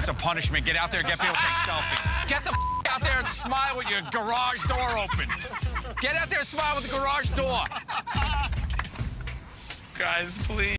it's a punishment. Get out there, get people to take selfies. Get the out there and smile with your garage door open. Get out there and smile with the garage door. Guys, please.